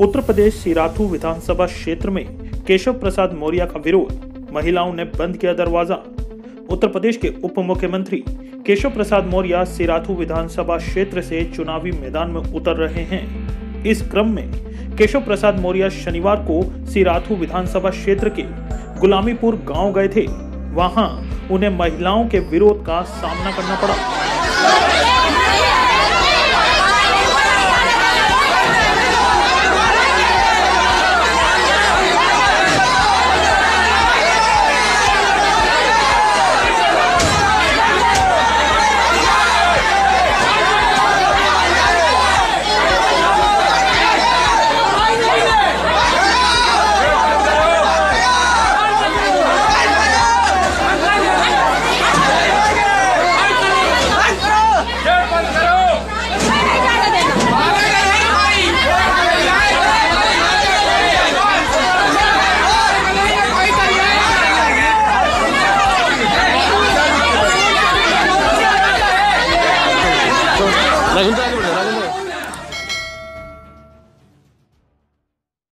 उत्तर प्रदेश सिराथू विधानसभा क्षेत्र में केशव प्रसाद मौर्य का विरोध, महिलाओं ने बंद किया दरवाज़ा। उत्तर प्रदेश के उप मुख्यमंत्री केशव प्रसाद मौर्य सिराथू विधानसभा क्षेत्र से चुनावी मैदान में उतर रहे हैं। इस क्रम में केशव प्रसाद मौर्य शनिवार को सिराथू विधानसभा क्षेत्र के गुलामीपुर गाँव गए थे। वहाँ उन्हें महिलाओं के विरोध का सामना करना पड़ा। Lagu.